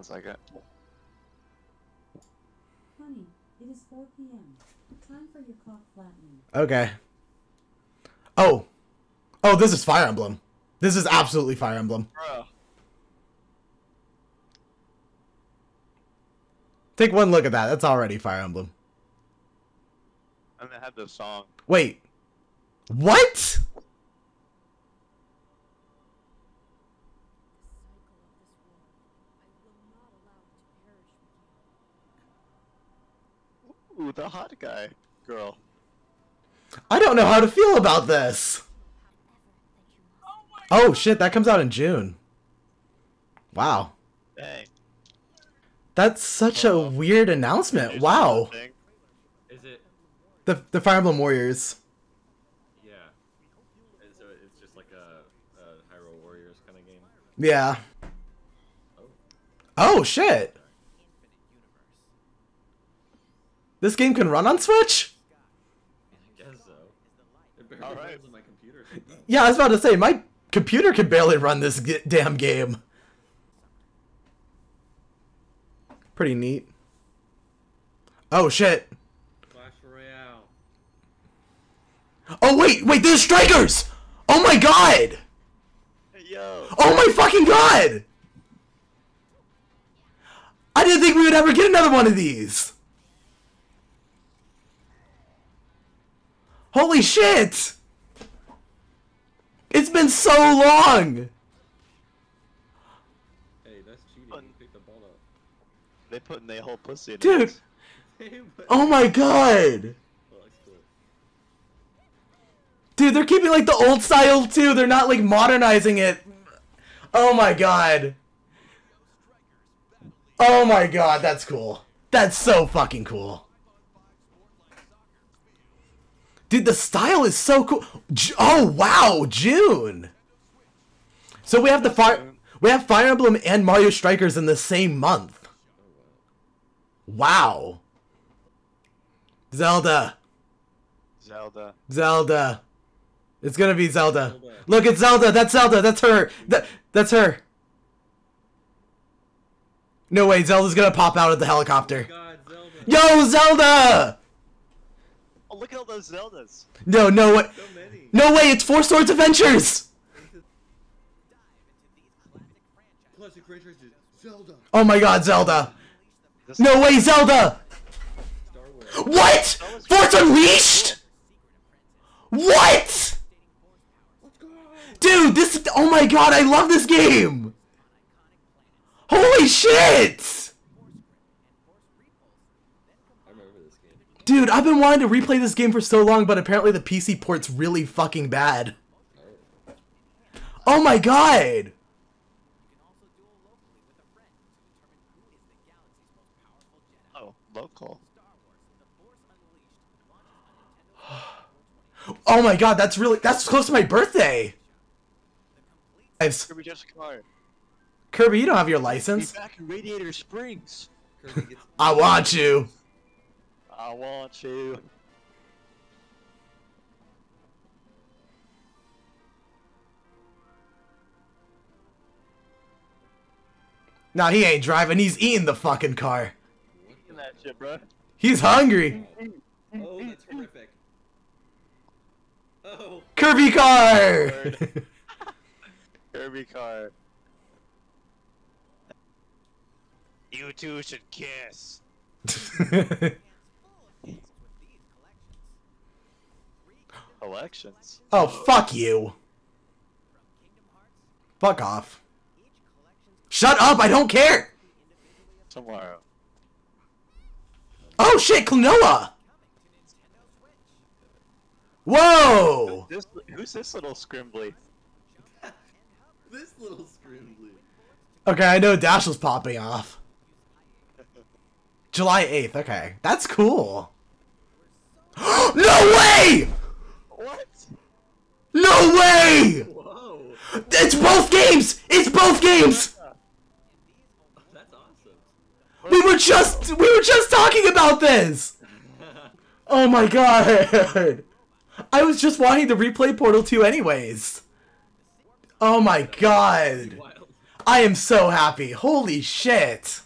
Sounds like it. Honey, it is 4 p.m. Time for your cough flattening. Okay. Oh. Oh, this is Fire Emblem. This is absolutely Fire Emblem. Bro. Take one look at that. That's already Fire Emblem. And they had the song. Wait. What? Ooh, the hot guy. Girl. I don't know how to feel about this. Oh shit, that comes out in June. Wow. Dang. That's such a weird announcement. Wow. the thing. Is it? The the Fire Emblem Warriors. Yeah. So it's just like a, a Hyrule Warriors kind of game. Yeah. Oh. Oh shit. This game can run on Switch? I guess so. It barely All right. runs on my computer. sometimes. Yeah, I was about to say my computer can barely run this g- damn game. Pretty neat. Oh shit. Clash Royale. Oh wait, wait, there's strikers. Oh my god. Yo. Oh my fucking god. I didn't think we would ever get another one of these. Holy shit. It's been so long. Hey, that's cheating. Fun. You picked the ball up. They putting their whole pussy in Dude. this. Oh my god. That's cool. Dude, they're keeping like the old style too. They're not like modernizing it. Oh my god. Oh my god, that's cool. That's so fucking cool. Dude, the style is so cool. J- oh wow, June. So we have the fire we have Fire Emblem and Mario Strikers in the same month. Wow. Zelda. Zelda. Zelda. It's gonna be Zelda. Zelda. Look, it's Zelda. That's Zelda. That's her. That, that's her. No way, Zelda's gonna pop out of the helicopter. God, Zelda. Yo, Zelda! Oh, look at all those Zeldas. No, no way. So. No way, it's Four Swords Adventures! Classic franchises. Zelda. Oh my god, Zelda. This No way, Zelda! What? Force Unleashed? What? Dude, this. Oh my god, I love this game! Holy shit! I remember this game. Dude, I've been wanting to replay this game for so long, but apparently the PC port's really fucking bad. Oh. My god! Oh, local. Oh my god, that's really that's close to my birthday. Kirby just car. Kirby, you don't have your Be license. back in Radiator Springs. Kirby. I want you. I want you. Nah, he ain't driving. He's eating the fucking car. Eating that shit, bro. He's hungry. Oh, that's horrific. Oh. Kirby car. Kirby car. You two should kiss. Elections. oh fuck you. Fuck off. Shut up! I don't care. Tomorrow. Oh shit, Klonoa. Whoa. This, who's this little scrimbly? This little scrimbley. Okay, I know Dash was popping off. July 8th, okay. That's cool. no way! What? No way! Whoa. It's both games! It's both games! That's awesome. We were just we were just talking about this! Oh my god! I was just wanting to replay Portal 2 anyways. Oh my god. I am so happy. Holy shit.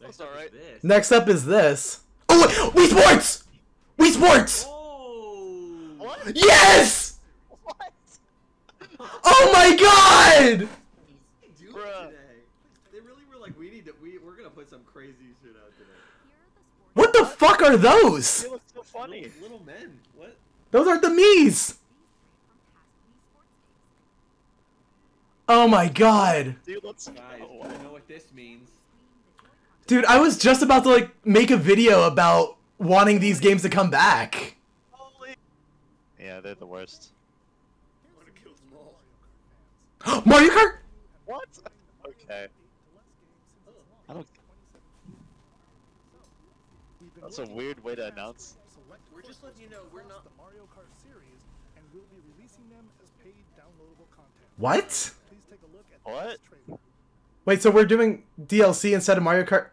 Next up is this. Next up is this. Oh, wait, Wii Sports! Wii Sports! What? Yes! What? Oh my god! Do Bruh. today. They really were like, we need to. We we're gonna put some crazy shit out today. What the fuck are those? You look so funny. Little, little men. What? Those aren't the Mii's. Oh my god. Dude, let's Guys, go. I know what this means. Dude, I was just about to like make a video about wanting these games to come back. Holy. Yeah, they're the worst. I want to kill them all. Mario Kart? What? Okay. I don't. That's a weird way to announce. We're just letting you know we're not. the Mario Kart series, and we'll be releasing them as paid downloadable content. What? Please take a look at What? Wait, so we're doing DLC instead of Mario Kart?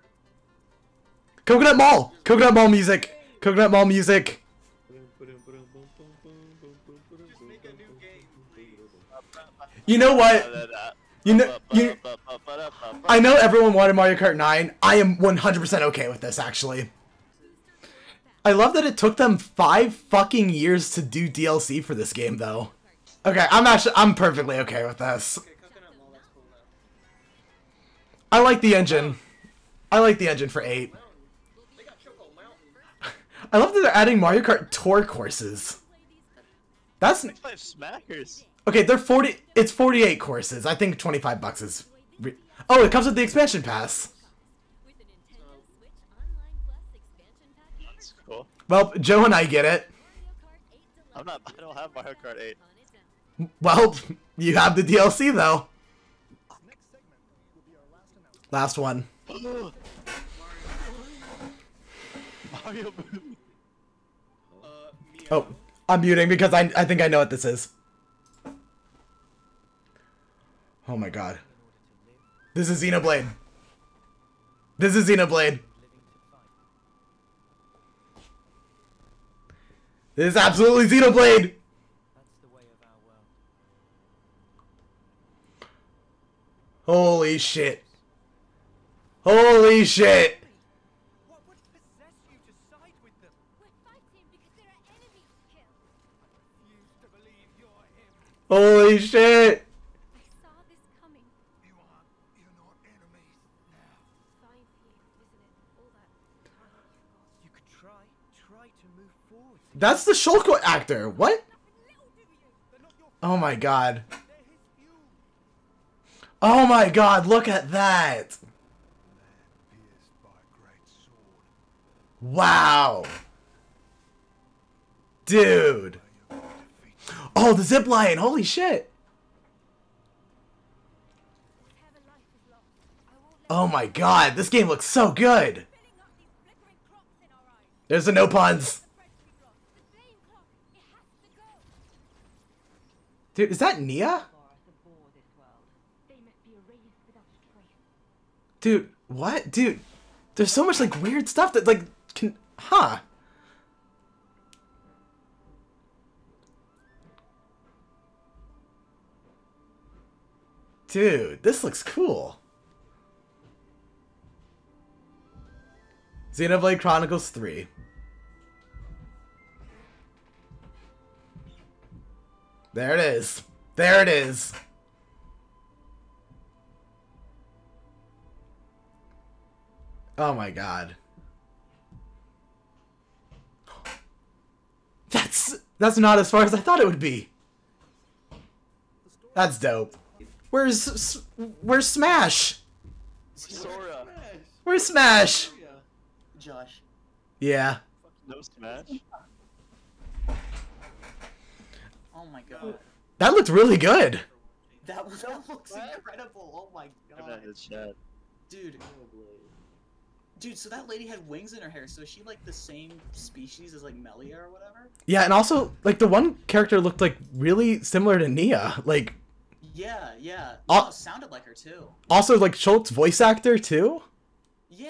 Coconut Mall! Coconut Mall music! Coconut Mall music! You know what? You know, you, I know everyone wanted Mario Kart 9. I am 100% okay with this, actually. I love that it took them five fucking years to do DLC for this game, though. Okay, I'm actually, I'm perfectly okay with this. Okay, Coconut Mall, that's cool now. I like the engine. I like the engine for 8. They got Choco Mountain. I love that they're adding Mario Kart Tour courses. That's, smackers. Okay, they're 40, it's 48 courses. I think 25 bucks is, oh, it comes with the expansion pass. With a Nintendo Switch Online Plus expansion pack That's cool. Well, Joe and I get it. Mario Kart 8 Deluxe I'm not. I don't have Mario Kart 8. on its own. Well, you have the DLC, though. Next segment will be our last. One. Mario movie. Uh, Oh, I'm muting because I, I think I know what this is. Oh my god. This is Xenoblade. This is Xenoblade. This is absolutely Xenoblade! Holy shit. Holy shit! Holy would That's the Shulko actor. What? Oh my god. Oh my god, look at that! Wow! Dude! Oh, the zip line! Holy shit! Oh my god, this game looks so good! There's the Nopons. The Frenchly clock, the flame clock, it has to go. Dude, is that Nia? Dude, what? Dude, there's so much like weird stuff that like can huh. Dude, this looks cool. Xenoblade Chronicles 3. There it is. There it is. Oh my god. That's that's not as far as I thought it would be. That's dope. Where's where's Smash? Sora. Where's Smash? Josh. Yeah. No smash. Oh my god. That looked really good. That was that looks incredible. Oh my god. his. Dude. Dude, so that lady had wings in her hair, so is she like the same species as like Melia or whatever? Yeah, and also like the one character looked like really similar to Nia. Like Yeah, yeah. Oh. No, sounded like her too. also like Shulk's voice actor too. Yeah,